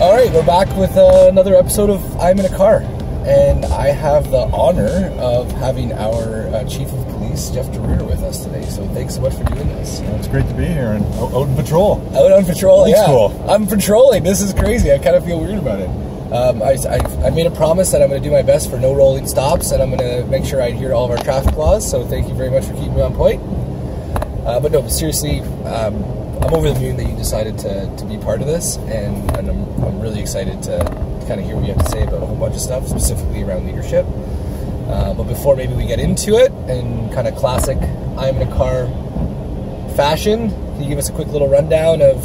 All right, we're back with uh, another episode of I'm in a Car. And I have the honor of having our uh, Chief of Police, Jeff DeRuyter, with us today. So thanks so much for doing this. It's great to be here and out, out in patrol. Out on patrol, yeah. school. I'm patrolling. This is crazy. I kind of feel weird about it. Um, I, I, I made a promise that I'm going to do my best for no rolling stops, and I'm going to make sure I adhere to all of our traffic laws. So thank you very much for keeping me on point. Uh, but no, seriously, um, I'm over the moon that you decided to, to be part of this, and, and I'm, I'm really excited to kind of hear what you have to say about a whole bunch of stuff, specifically around leadership. Uh, but before maybe we get into it, in kind of classic I'm in a car fashion, can you give us a quick little rundown of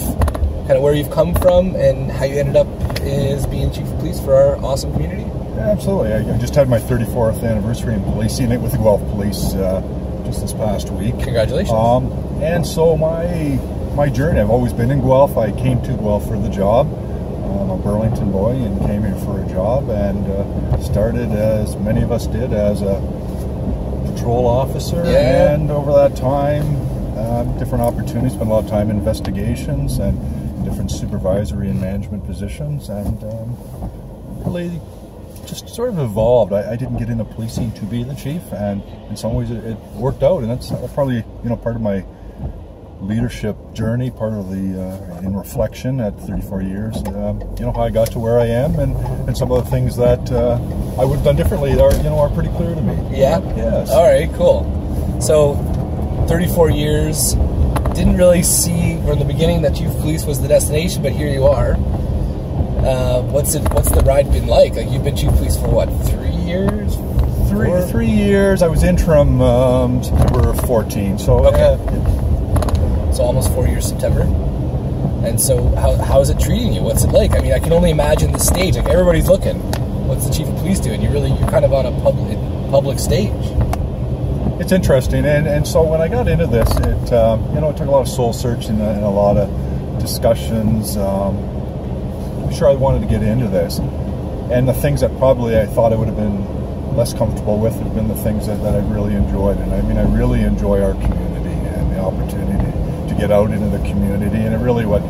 kind of where you've come from and how you ended up as being chief of police for our awesome community? Yeah, absolutely. I, I just had my 34th anniversary in policing it with the Guelph Police uh, just this past week. Congratulations. Um, and so my my journey, I've always been in Guelph. I came to Guelph for the job. I'm a Burlington boy and came here for a job and uh, started as many of us did as a patrol officer. Yeah. And over that time, um, different opportunities, spent a lot of time in investigations and different supervisory and management positions, and um, really just sort of evolved. I, I didn't get into policing to be the chief, and in some ways it, it worked out, and that's probably you know part of my leadership journey, part of the uh, in reflection at 34 years. Um, you know how I got to where I am, and, and some of the things that uh, I would have done differently are you know are pretty clear to me. Yeah. Yes. All right. Cool. So, 34 years. Didn't really see from the beginning that Chief of Police was the destination, but here you are. Uh, what's it? What's the ride been like? Like you've been Chief Police for what? Three years? Three, three years. I was interim um, September 14. So Okay. So almost four years September. And so, how, how is it treating you? What's it like? I mean, I can only imagine the stage. Like everybody's looking. What's the chief of police doing? You really, you're kind of on a public public stage. it's interesting, and and so when I got into this, it um, you know it took a lot of soul searching and a lot of discussions. Um, I'm sure I wanted to get into this, and the things that probably I thought I would have been less comfortable with have been the things that, that I really enjoyed. And I mean, I really enjoy our community and the opportunity to get out into the community, and it really what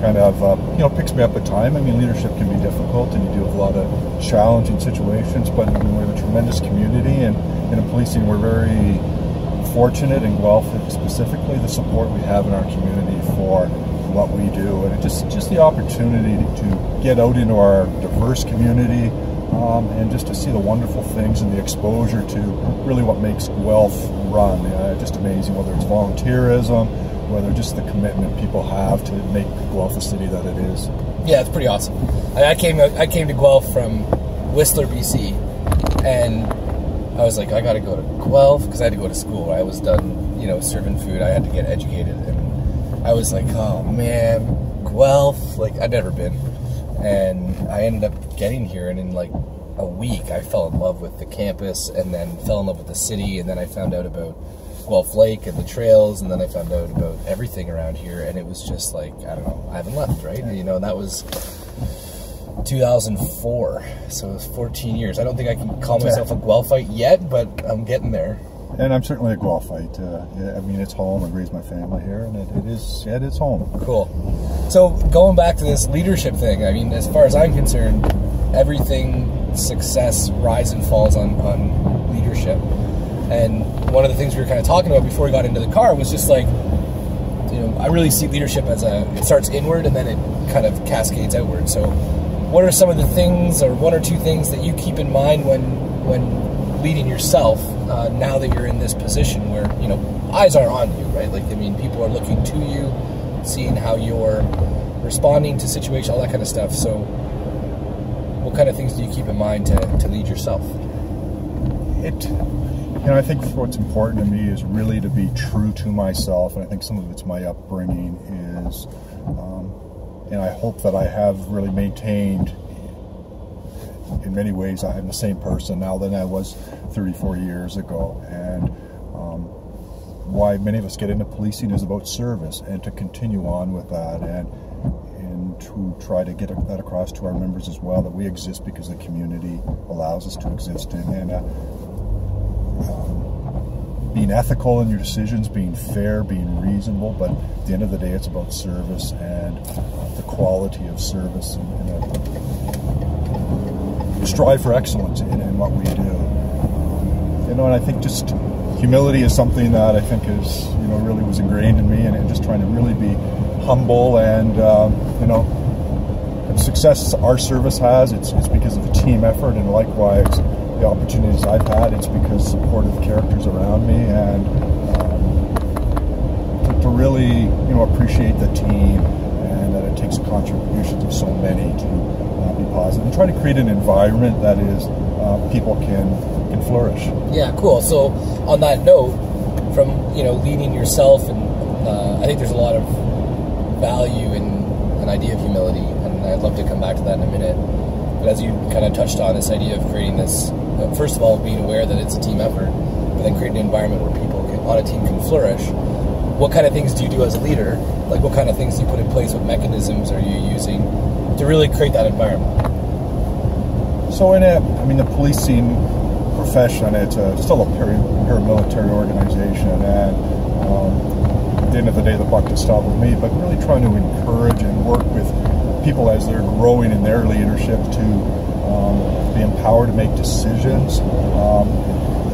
kind of uh, you know picks me up at time. I mean, leadership can be difficult, and you deal with a lot of challenging situations, but I mean, we have a tremendous community, and in policing, we're very fortunate in Guelph specifically the support we have in our community for what we do, and just just the opportunity to get out into our diverse community. Um, and just to see the wonderful things and the exposure to really what makes Guelph run. Uh, just amazing, whether it's volunteerism, whether just the commitment people have to make Guelph the city that it is. Yeah, it's pretty awesome. I, came I came to Guelph from Whistler, BC, and I was like, I got to go to Guelph because I had to go to school. I was done, you know, serving food. I had to get educated, and I was like, oh man, Guelph. Like I'd never been, and I ended up getting here, and in like a week, I fell in love with the campus, and then fell in love with the city, and then I found out about Guelph Lake and the trails, and then I found out about everything around here, and it was just like I don't know, I haven't left, right? You know, and that was 2004, so it was 14 years. I don't think I can call myself a Guelphite yet, but I'm getting there. And I'm certainly a Guelphite. Uh, I mean, it's home. I raised my family here, and it, it is yeah, it is home. Cool. So going back to this leadership thing, I mean, as far as I'm concerned, everything success rise and falls on on leadership. And one of the things we were kind of talking about before we got into the car was just like, you know, I really see leadership as a it starts inward and then it kind of cascades outward. So, what are some of the things, or one or two things that you keep in mind when when leading yourself uh, now that you're in this position where you know eyes are on you, right? Like I mean, people are looking to you, seeing how you're responding to situation, all that kind of stuff. So, what kind of things do you keep in mind to, to lead yourself? It, you know, I think what's important to me is really to be true to myself, and I think some of it's my upbringing is, um, and I hope that I have really maintained. In many ways, I'm the same person now than I was 34 years ago, and um, why many of us get into policing is about service and to continue on with that and to try to get that across to our members as well that we exist because the community allows us to exist and uh, being ethical in your decisions, being fair, being reasonable. But at the end of the day, it's about service and the quality of service and, and a, strive for excellence in, in what we do. You know, and I think just humility is something that I think is, you know, really was ingrained in me, and, and just trying to really be humble and, um, you know, the success our service has, it's, it's because of the team effort, and likewise, the opportunities I've had, it's because supportive characters around me, and um, to, to really, you know, appreciate the team, and that it takes contributions of so many to uh, be positive, and try to create an environment that is uh, people can can flourish. Yeah, cool. So on that note, from you know leading yourself, and uh, I think there's a lot of value in an idea of humility, and I'd love to come back to that in a minute. But as you kind of touched on this idea of creating this, uh, first of all, being aware that it's a team effort, but then creating an environment where people can, on a team can flourish. What kind of things do you do as a leader? Like, what kind of things do you put in place? What mechanisms are you using to really create that environment? So, in a, I mean, the policing profession, it's a, still a paramilitary organization, and um, at the end of the day, the buck can stop with me. But really trying to encourage and work with people as they're growing in their leadership to um, be empowered to make decisions, um,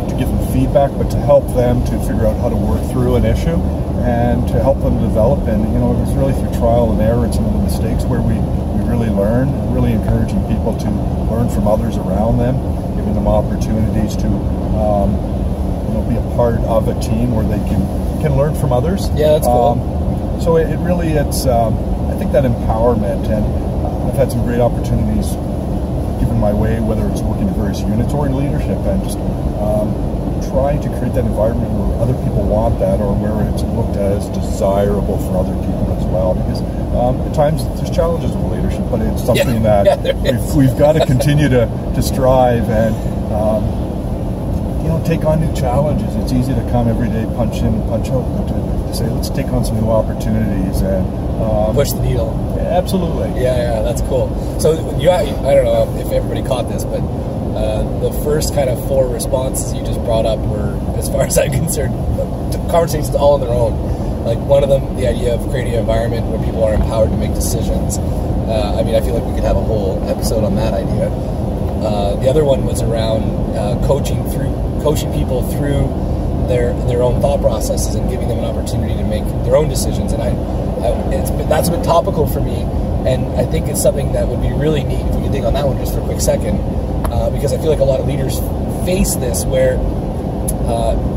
to give them feedback, but to help them to figure out how to work through an issue and to help them develop. And you know, it's really through trial and error and some of the mistakes where we, we really learn. Really encouraging people to learn from others around them, giving them opportunities to um, you know be a part of a team where they can can learn from others. Yeah, that's cool. Um, so it, it, really it's um, I think that empowerment and I've had some great opportunities my way, whether it's working in various units or in leadership, and just um, trying to create that environment where other people want that or where it's looked as desirable for other people as well. Because um, at times there's challenges with leadership, but it's something yeah, that yeah, we've, we've, got to continue to, to strive and um, you know take on new challenges. It's easy to come every day, punch in and punch out, but to, to say let's take on some new opportunities and um, push the needle. Absolutely. Yeah, yeah, that's cool. So you, I don't know if everybody caught this, but uh, the first kind of four responses you just brought up were, as far as I'm concerned, conversations all on their own. Like one of them, the idea of creating an environment where people are empowered to make decisions. Uh, I mean, I feel like we could have a whole episode on that idea. Uh, the other one was around uh, coaching through coaching people through their their own thought processes and giving them an opportunity to make their own decisions. And I it's been, that's been topical for me, and I think it's something that would be really neat if we could dig on that one just for a quick second, uh, because I feel like a lot of leaders face this where. Uh,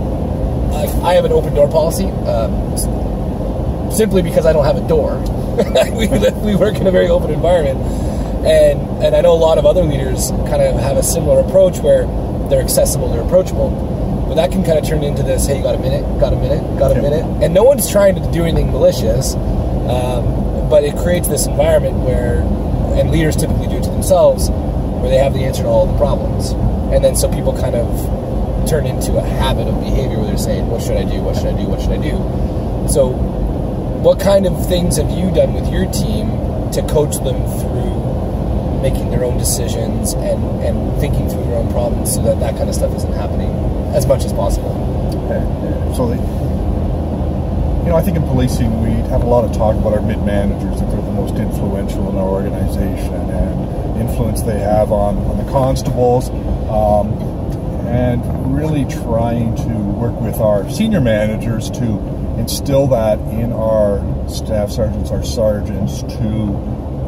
I have an open door policy, um, simply because I don't have a door. we, we work in a very open environment, and and I know a lot of other leaders kind of have a similar approach where they're accessible, they're approachable, but that can kind of turn into this: Hey, you got a minute? Got a minute? Got a yep. minute? And no one's trying to do anything malicious, um, but it creates this environment where, and leaders typically do it to themselves, where they have the answer to all the problems, and then so people kind of turn into a habit of behavior where they're saying, "What should I do? What should I do? What should I do?" So, what kind of things have you done with your team to coach them through making their own decisions and, and thinking through their own problems so that that kind of stuff isn't happening as much as possible? Okay. So, the, you know, I think in policing we have a lot of talk about our mid managers that they're the most influential in our organization and the influence they have on, on the constables. Um, and really trying to work with our senior managers to instill that in our staff sergeants, our sergeants to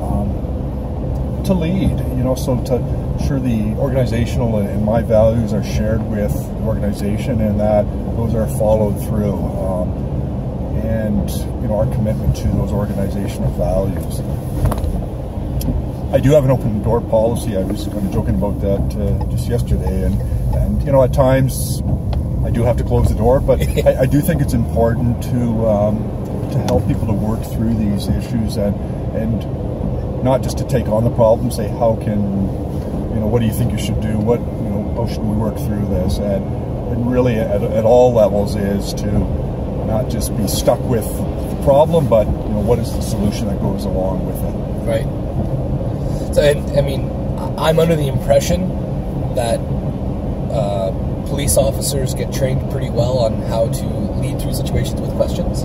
um, to lead. You know, so to ensure the organizational and my values are shared with the organization, and that those are followed through. Um, and you know our commitment to those organizational values. I do have an open door policy. I was kind of joking about that uh, just yesterday, and and you know, at times I do have to close the door, but I, I, do think it's important to um, to help people to work through these issues and and not just to take on the problem. Say, how can you know, what do you think you should do? What you know, how should we work through this? And, and really, at, at all levels, is to not just be stuck with the problem, but you know, what is the solution that goes along with it? Right. So, and, I mean, I'm under the impression that uh, police officers get trained pretty well on how to lead through situations with questions.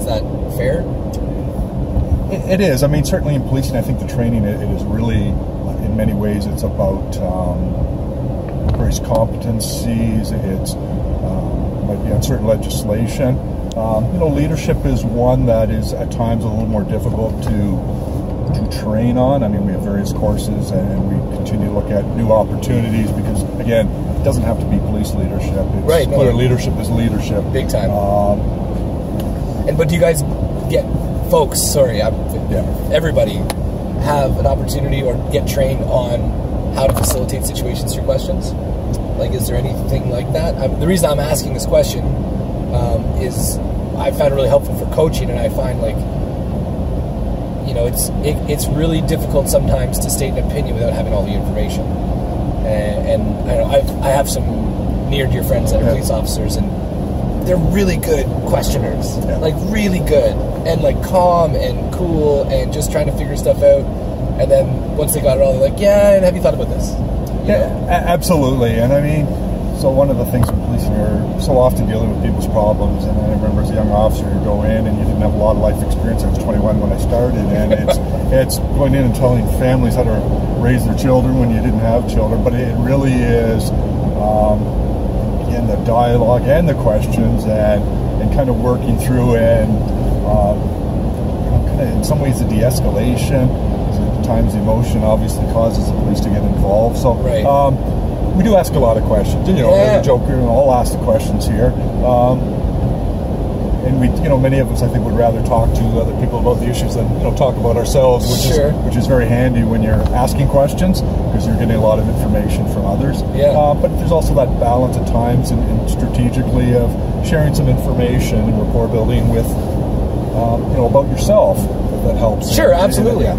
Is that fair? It, it is. I mean, certainly in policing, I think the training it, it is really, in many ways, it's about um, various competencies. It's um, might be on certain legislation. Um, you know, leadership is one that is at times a little more difficult to to train on. I mean, we have various courses, and we continue to look at new opportunities because, again, it doesn't have to be police leadership. It's Right, no. Clear leadership is leadership. Big time. Um, And but do you guys get folks? Sorry, I'm, Yeah. everybody have an opportunity or get trained on how to facilitate situations through questions. Like, is there anything like that? i the reason I'm asking this question um, is I found it really helpful for coaching, and I find like you know it's it, it's really difficult sometimes to state an opinion without having all the information. And, and I, know, I've, I have some near dear friends that are police officers, and they're really good questioners, Yeah. like really good, and like calm and cool, and just trying to figure stuff out. And then once they got it all, they're like, "Yeah, and have you thought about this?" You Yeah, know? absolutely. And I mean, so one of the things with policing, you're so often dealing with people's problems. And I remember as a young officer, you go in and you didn't have a lot of life experience. I was 21 when I started, and it's it's going in and telling families how to raise their children when you didn't have children. But it really is. Um, the dialogue and the questions and, and kind of working through and um, kind of in some ways the de-escalation at times the emotion obviously causes the police to get involved so Right. um, we do ask a lot of questions you know Yeah. as a joke you I'll ask the questions here um, and we you know many of us I think would rather talk to other people about the issues than you know talk about ourselves which Sure. is which is very handy when you're asking questions because you're getting a lot of information from others Yeah. uh, but there's also that balance at times and, and strategically of sharing some information and rapport building with um, you know about yourself that helps Sure, And- and- absolutely. yeah.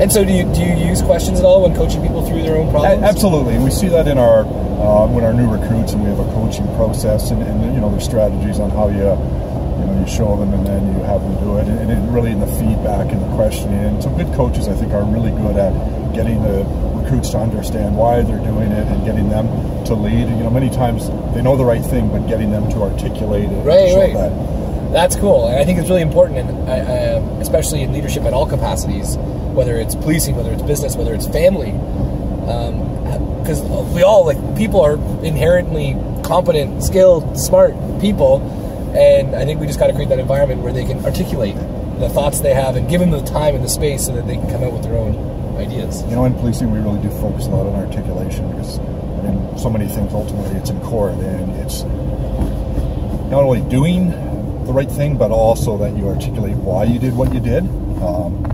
And so, do you do you use questions at all when coaching people through their own problems? Absolutely, and we see that in our uh, when our new recruits, and we have a coaching process, and, and you know there's strategies on how you you know you show them, and then you have them do it, and, and really in the feedback and the questioning. And so good coaches, I think, are really good at getting the recruits to understand why they're doing it and getting them to lead. And, you know, many times they know the right thing, but getting them to articulate it, Right, show right. that. That's cool, and I think it's really important, and I, I, um, especially in leadership at all capacities, whether it's policing, whether it's business, whether it's family, because we all like people are inherently competent, skilled, smart people, and I think we just got to create that environment where they can articulate the thoughts they have and give them the time and the space so that they can come out with their own ideas. You know, in policing, we really do focus a lot on articulation because, I mean, so many things ultimately it's in court and it's not only doing the right thing, but also that you articulate why you did what you did. Um,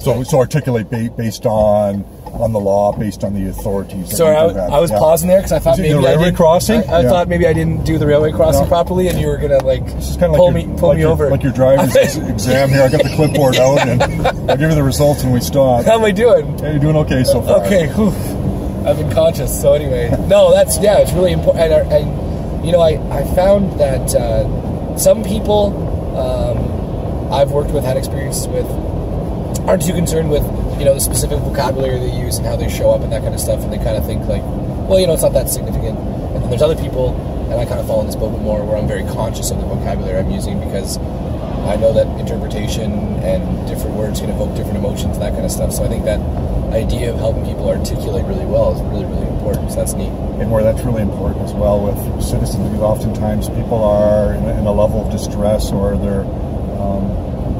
so, so articulate based on on the law, based on the authorities. Sorry, I. I was Yeah. pausing there because I thought maybe the I railway didn't, crossing? I, I Yeah. thought maybe I didn't do the railway crossing No. properly, and you were gonna like kind of pull like me pull like me your, over. like your driver's exam here. I got the clipboard out and I'll give you the results when we stop. How am I doing? Hey, you're doing okay so far. Okay, whew. I've been conscious. So anyway, no, that's yeah, it's really important. And, and you know, I I found that uh, some people um, I've worked with, had experience with, aren't too concerned with you know the specific vocabulary they use and how they show up and that kind of stuff, and they kind of think like, well, you know, it's not that significant. And then there's other people, and I kind of fall in this boat more, where I'm very conscious of the vocabulary I'm using because I know that interpretation and different words can evoke different emotions and that kind of stuff. So I think that idea of helping people articulate really well is really, really important. So that's neat. and where that's really important as well with citizens because oftentimes people are in a, level of distress or they're um,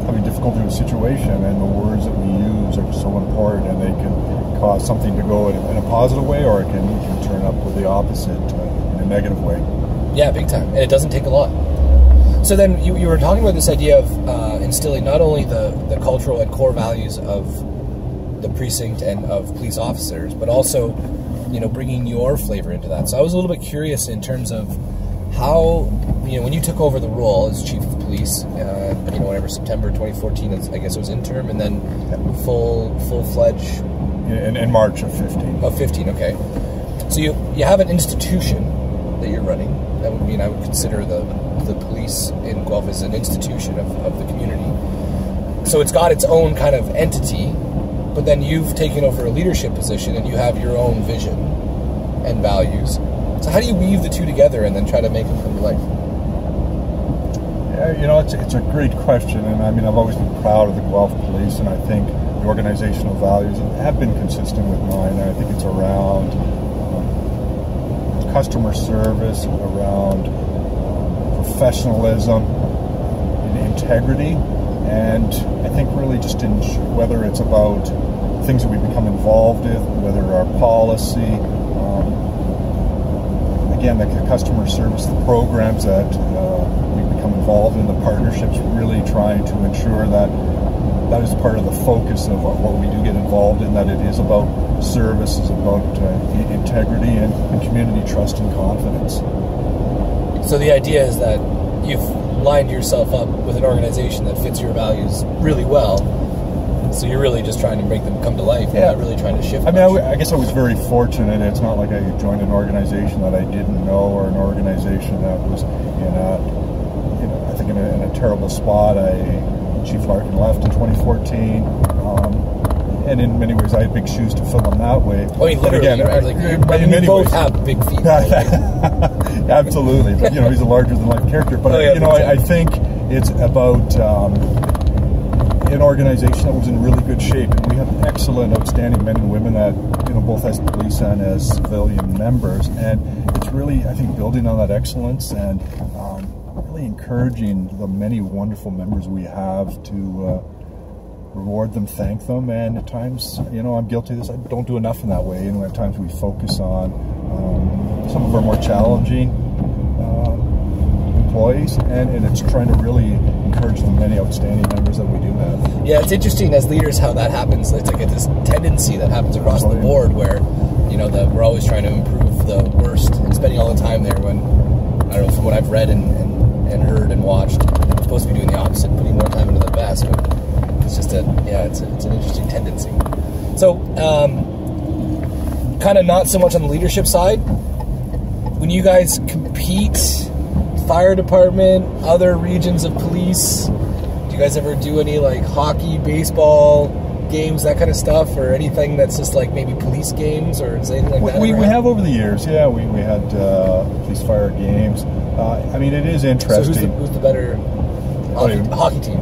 having difficulty with a situation and the words that we use are so important and they can cause something to go in, in a positive way or it can, it can turn up with the opposite uh, in a negative way. Yeah, big time. And it doesn't take a lot. So then you, you were talking about this idea of uh, instilling not only the, the cultural and core values of the precinct and of police officers, but also, you know, bringing your flavor into that. So I was a little bit curious in terms of how, you know, when you took over the role as chief of police, uh, you know, whatever September 2014, I guess it was interim, and then full full fledged In, in March of 15. of 15, okay. So you you have an institution that you're running. That would mean I would consider the the police in Guelph as an institution of, of the community. So it's got its own kind of entity, but then you've taken over a leadership position and you have your own vision and values. So how do you weave the two together and then try to make them come to life? You know, it's, it's a great question, and I mean, I've always been proud of the Guelph Police, and I think the organizational values have been consistent with mine. I think it's around um, customer service, around um, professionalism, and integrity, and I think really just in whether it's about things that we become involved in, whether our policy, um, again, the customer service, the programs that uh, involved in, the partnerships, really trying to ensure that that is part of the focus of what, we do get involved in, that it is about service, is about uh, integrity and, and community trust and confidence. So the idea is that you've lined yourself up with an organization that fits your values really well. So you're really just trying to make them come to life. You're Yeah. not really trying to shift. I mean, I, much. guess I was very fortunate. It's not like I joined an organization that I didn't know or an organization that was in a, you know, I in a, in a terrible spot. I Chief Larkin left in 2014, um, and in many ways I had big shoes to fill in that way. I mean, literally, again, right? Like, I in mean, both ways- have big feet. right? Absolutely, but you know he's a larger than life character. But Oh, yeah, you know, I, I think it's about um, an organization that was in really good shape, and we have excellent, outstanding men and women that you know both as police and as civilian members, and it's really I think building on that excellence and um, really encouraging the many wonderful members we have to. Uh, reward them, thank them, and at times, you know, I'm guilty of this. I don't do enough in that way, and at times we focus on um, some of our more challenging uh, employees, and, and it's trying to really encourage the many outstanding members that we do have. Yeah, it's interesting as leaders how that happens. It's like this tendency that happens across the Right. board where, you know, that we're always trying to improve the worst and spending all the time there when, I don't know, from what I've read and, and, and heard and watched, we're supposed to be doing the opposite, putting more time into the best. But it's just a, yeah, it's, a, it's an interesting tendency. So, um, kind of not so much on the leadership side. When you guys compete, fire department, other regions of police, do you guys ever do any like hockey, baseball games, that kind of stuff, or anything that's just like maybe police games or is anything like We, that? we, we have over the years, yeah, we, we had uh, police fire games. Uh, I mean, it is interesting. So who's the, who's the better hockey, you- hockey team?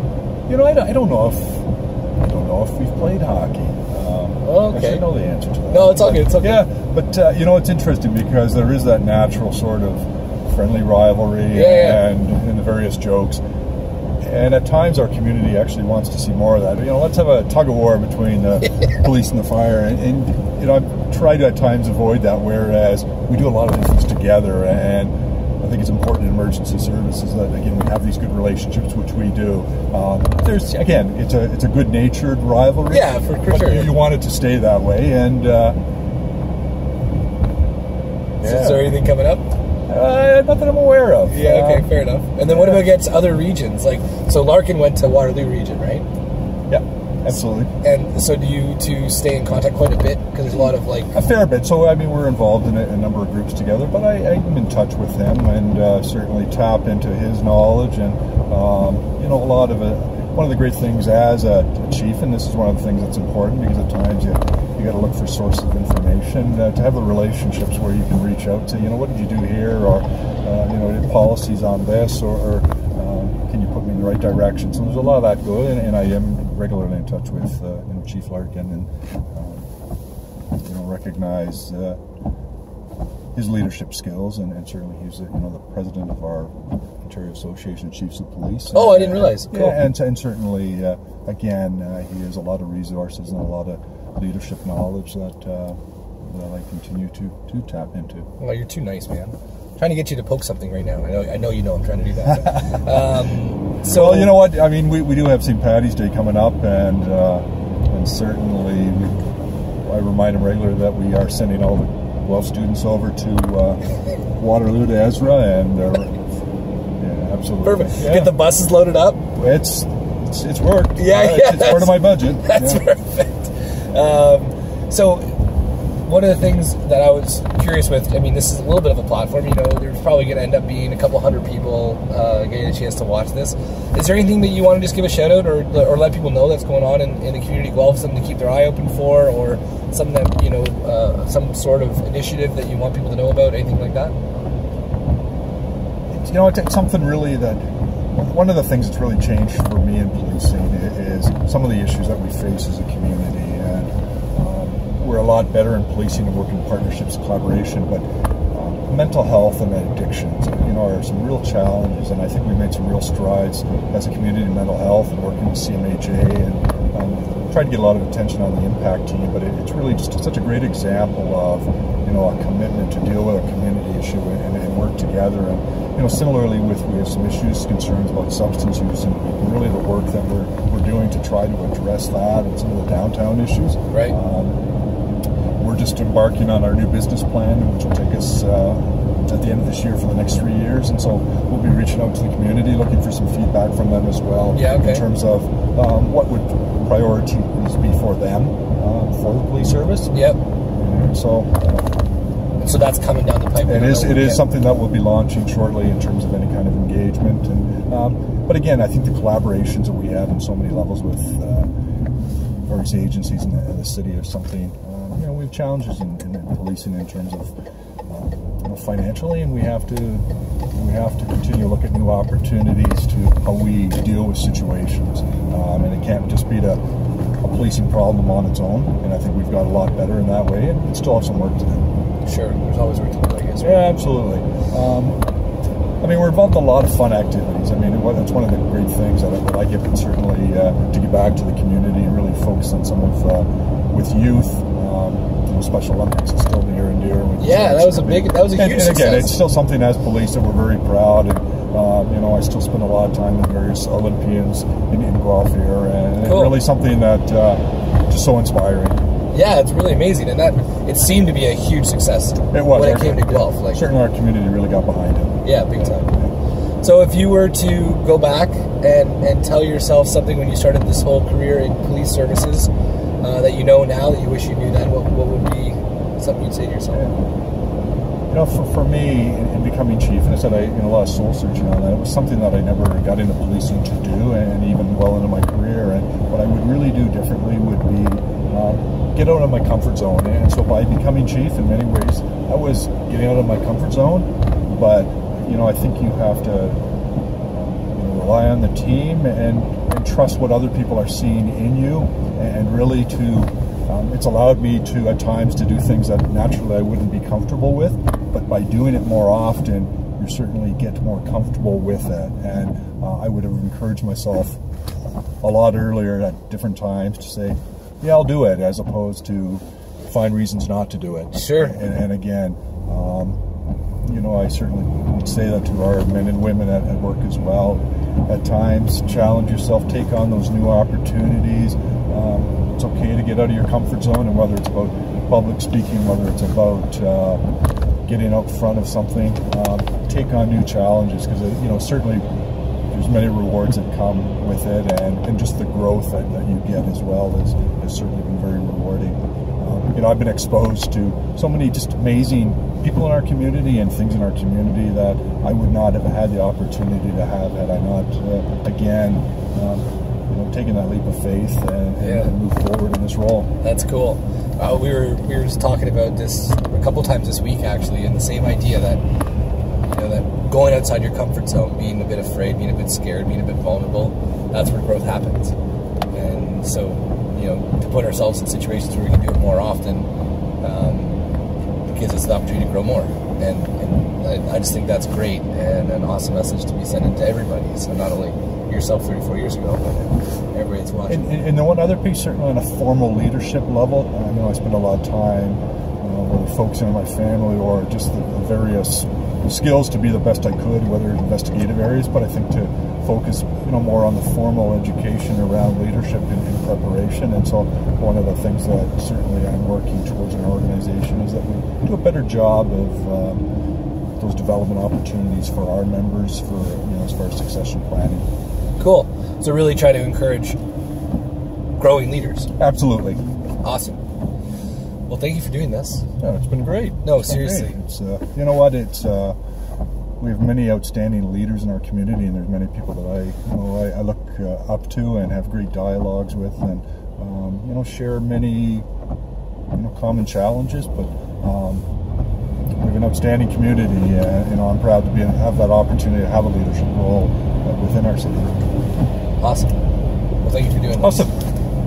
You know, I don't, I don't know if I don't know if we've played hockey. Um, Oh, I should know the answer to that. No, it's all good, it's okay. Yeah, but uh, you know, it's interesting because there is that natural sort of friendly rivalry yeah. and, and the various jokes. And at times, our community actually wants to see more of that. You know, let's have a tug of war between the police and the fire. And, and you know, I've tried to at times avoid that. Whereas we do a lot of things together, and I think it's important in emergency services that again we have these good relationships, which we do. Um, there's again, it's a it's a good natured rivalry. Yeah, for- for sure. You want it to stay that way, and uh, So Is there anything coming up? uh, not that I'm aware of. Yeah, okay, Uh, fair enough. And then what about against other regions? Like, so Larkin went to Waterloo region, right? Absolutely. And so do you two stay in contact quite a bit? Because there's a lot of like, A fair bit. So I mean, we're involved in a, a number of groups together, but I, I'm in touch with him and uh, certainly tap into his knowledge and um, you know a lot of it. One of the great things as a, a chief, and this is one of the things that's important because at times you you got to look for sources of information uh, to have the relationships where you can reach out to you know what did you do here or uh, you know did policies on this or, or um, can you put me in the right direction? So there's a lot of that good, and, and I am regularly in touch with uh, you know Chief Larkin and. Um, you know, recognize uh, his leadership skills, and, and certainly he's, you know, the president of our Ontario Association of Chiefs of Police. Oh, I didn't realize. Cool. Yeah, and, and certainly, uh, again, uh, he has a lot of resources and a lot of leadership knowledge that uh, that I continue to to tap into. well, you're too nice, man. I'm trying to get you to poke something right now. I know, I know you know I'm trying to do that. but, um, so well, you know what? I mean, we, we do have St. Patty's Day coming up, and uh, and certainly we, I remind him regularly that we are sending all the Guelph students over to uh, Waterloo to Ezra, and they're, yeah, absolutely Perfect. Yeah. Get the buses loaded up. it's, it's it's worked. Yeah, Uh, yeah, it's, it's part of my budget. That's Yeah. perfect. Um, so one of the things that I was curious with, I mean, this is a little bit of a platform. You know, there's probably going to end up being a couple hundred people uh, getting a chance to watch this. Is there anything that you want to just give a shout out or, or let people know that's going on in, in the community Guelph, something to keep their eye open for, or something that you know, uh, some sort of initiative that you want people to know about, anything like that? You know, it's something really that one of the things that's really changed for me in policing is some of the issues that we face as a community we're a lot better in policing and working partnerships, collaboration, but um, mental health and addictions, you know, are some real challenges. And I think we made some real strides as a community in mental health and working with CMHA and um, tried to get a lot of attention on the impact team. But it, it's really just such a great example of, you know, a commitment to deal with a community issue and, and work together. And you know, similarly with we have some issues, concerns about substance use, and really the work that we're, we're doing to try to address that and some of the downtown issues. Right. Um, we're just embarking on our new business plan, which will take us uh, at the end of this year for the next three years. And so we'll be reaching out to the community, looking for some feedback from them as well yeah, okay. in terms of um, what would priorities be for them uh, for the police service. Yep. And so. Uh, so that's coming down the pipe. It is. It is something that we'll be launching shortly in terms of any kind of engagement. And um, but again, I think the collaborations that we have in so many levels with uh, various agencies in the, in the city is something you know, we have challenges in, in, in policing in terms of uh, you know, financially, and we have to we have to continue to look at new opportunities to how we deal with situations, um, and it can't just be the, a policing problem on its own. And I think we've got a lot better in that way, and still have some work to do. Sure, there's always work to do, I guess. Right? Yeah, absolutely. Um, I mean, we're involved in a lot of fun activities. I mean, that's one of the great things that I, that I get certainly uh, to give back to the community and really focus on some of uh, with youth know, Special Olympics is still near and dear. Yeah, that was a big, that was a and, huge. And again, success. it's still something as police that we're very proud. And um, you know, I still spend a lot of time with various Olympians in, in Guelph here, and cool. really something that uh, just so inspiring. Yeah, it's really amazing, and that it seemed to be a huge success. It was when it came to Guelph. Like certainly, our community really got behind it. Yeah, big time. So, if you were to go back and and tell yourself something when you started this whole career in police services, uh, that you know now that you wish you knew then, what, what would be something you'd say to yourself? You know, for, for me, in, in becoming chief, and I said I know, a lot of soul searching on that. It was something that I never got into policing to do, and even well into my career. And what I would really do differently would be uh, get out of my comfort zone. And so by becoming chief, in many ways, I was getting out of my comfort zone. But you know, I think you have to know, rely on the team and, and trust what other people are seeing in you and really to um, it's allowed me to at times to do things that naturally I wouldn't be comfortable with but by doing it more often you certainly get more comfortable with it. And uh, I would have encouraged myself a lot earlier at different times to say yeah I'll do it as opposed to find reasons not to do it. Sure. And, and again um, you know I certainly would say that to our men and women at, at work as well at times challenge yourself take on those new opportunities um, it's okay to get out of your comfort zone, and whether it's about public speaking, whether it's about uh, getting out front of something, um, take on new challenges because you know certainly there's many rewards that come with it, and, and just the growth that, that you get as well has, has certainly been very rewarding. Um, you know, I've been exposed to so many just amazing people in our community and things in our community that I would not have had the opportunity to have had I not, uh, again, um, you know, taking that leap of faith and, and, yeah. and move forward in this role. That's cool. Uh, we were we were just talking about this a couple times this week actually, and the same idea that you know that going outside your comfort zone, being a bit afraid, being a bit scared, being a bit vulnerable, that's where growth happens. And so, you know, to put ourselves in situations where we can do it more often, um, gives us the opportunity to grow more. And, and I, I just think that's great and an awesome message to be sending to everybody. So not only yourself 34 years ago, but everybody's watching. And, and, and the one other piece, certainly on a formal leadership level, I know I spend a lot of time uh, whether focusing on my family or just the, the various skills to be the best I could, whether investigative areas, but I think to focus you know more on the formal education around leadership and, and, preparation. And so one of the things that certainly I'm working towards in our organization is that we do a better job of um, those development opportunities for our members for you know as far as succession planning. Cool. So really try to encourage growing leaders. Absolutely. Awesome. Well, thank you for doing this. Yeah, it's been great. No, It's seriously. great. It's uh, you know what? It's uh, we have many outstanding leaders in our community, and there's many people that I you know I, I look uh, up to and have great dialogues with, and um, you know share many you know common challenges, but. Um, we have an outstanding community, and you know I'm proud to be have that opportunity to have a leadership role uh, within our city. Awesome. Well, thank you for doing this. Awesome.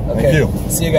Okay. Thank you. See you guys.